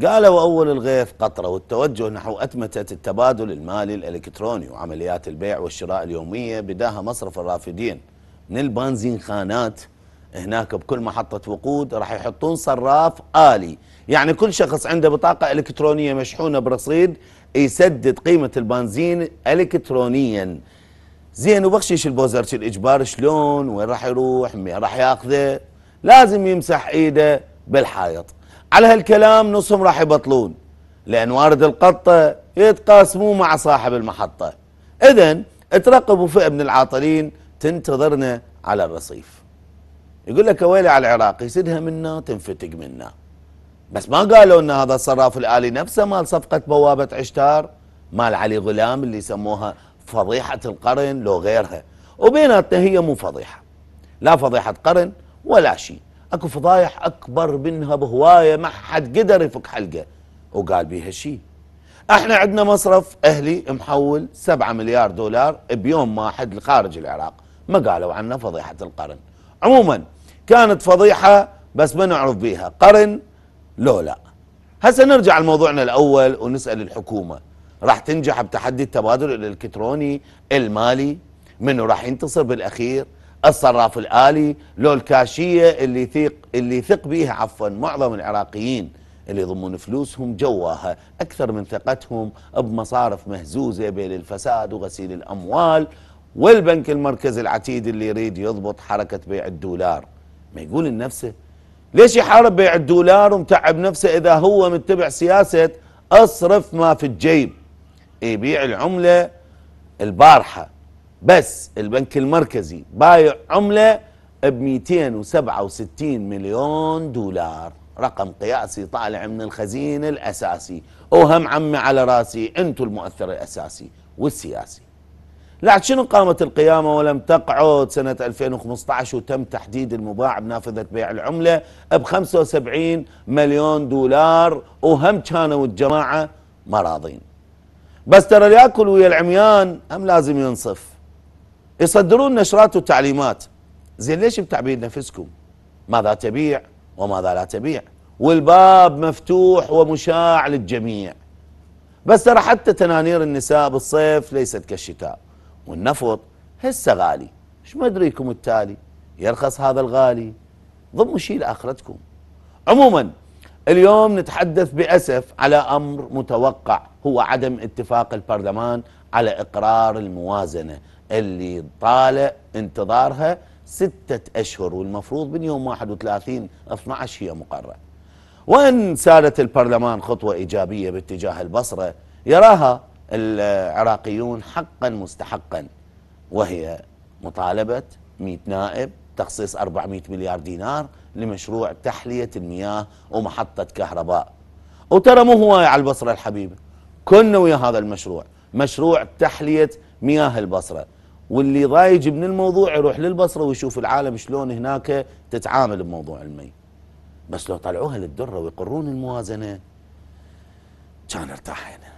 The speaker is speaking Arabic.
قالوا أول الغيث قطرة والتوجه نحو أتمتة التبادل المالي الإلكتروني وعمليات البيع والشراء اليومية بداها مصرف الرافدين. من البنزين خانات هناك بكل محطة وقود راح يحطون صراف آلي. يعني كل شخص عنده بطاقة إلكترونية مشحونة برصيد يسدد قيمة البنزين إلكترونيا. زين وبخشيش البوزرش الإجبار شلون؟ وين راح يروح؟ راح ياخذه؟ لازم يمسح إيده بالحائط. على هالكلام نصهم راح يبطلون لأن وارد القطة يتقاسموا مع صاحب المحطة. إذا ترقبوا فئة من العاطلين تنتظرنا على الرصيف. يقول لك ويلي على العراق يسدها منا تنفتق منا. بس ما قالوا إن هذا الصراف الآلي نفسه مال صفقة بوابة عشتار مال علي غلام اللي يسموها فضيحة القرن لو غيرها. وبيناتنا هي مو فضيحة. لا فضيحة قرن ولا شيء. اكو فضايح اكبر منها بهواية ما حد قدر يفك حلقة. وقال بيها شيء إحنا عندنا مصرف أهلي محول 7 مليار دولار بيوم واحد لخارج العراق. ما قالوا عنه فضيحة القرن. عموما كانت فضيحة بس ما نعرف بيها. قرن؟ لو لا. هسه نرجع لموضوعنا الأول ونسأل الحكومة. راح تنجح بتحدي التبادل الإلكتروني المالي؟ منو راح ينتصر بالأخير؟ الصراف الآلي لو الكاشية اللي يثق اللي يثق بيها عفوا معظم العراقيين اللي يضمون فلوسهم جواها أكثر من ثقتهم بمصارف مهزوزة بين الفساد وغسيل الأموال والبنك المركزي العتيد اللي يريد يضبط حركة بيع الدولار. ما يقول لنفسه ليش يحارب بيع الدولار ومتعب نفسه إذا هو متبع سياسة أصرف ما في الجيب؟ يبيع العملة البارحة. بس البنك المركزي بايع عملة ب 267 مليون دولار. رقم قياسي طالع من الخزين الأساسي. وهم عمي على رأسي أنتم المؤثر الأساسي والسياسي. لعد شنو قامت القيامة ولم تقعد سنة 2015 وتم تحديد المباع بنافذة بيع العملة ب 75 مليون دولار؟ وهم كانوا الجماعة مراضين. بس ترى اللي يأكل ويا العميان هم لازم ينصف. يصدرون نشرات وتعليمات زين ليش بتعبيد نفسكم؟ ماذا تبيع وماذا لا تبيع؟ والباب مفتوح ومشاع للجميع. بس ترى حتى تنانير النساء بالصيف ليست كالشتاء. والنفط هسه غالي. إيش ما أدريكم التالي؟ يرخص هذا الغالي. ضموا شيء لآخرتكم. عموما اليوم نتحدث بأسف على أمر متوقع هو عدم اتفاق البرلمان على إقرار الموازنة. اللي طالع انتظارها ستة أشهر والمفروض من يوم 31 12 هي مقررة وإن سادت البرلمان خطوة إيجابية باتجاه البصرة؟ يراها العراقيون حقا مستحقا وهي مطالبة 100 نائب تخصيص 400 مليار دينار لمشروع تحلية المياه ومحطة كهرباء. وترى مو هواية على البصرة الحبيبة كنا ويا هذا المشروع مشروع تحلية مياه البصرة. واللي ضايج من الموضوع يروح للبصرة ويشوف العالم شلون هناك تتعامل بموضوع المي. بس لو طلعوها للدرة ويقرون الموازنة كان ارتاحينا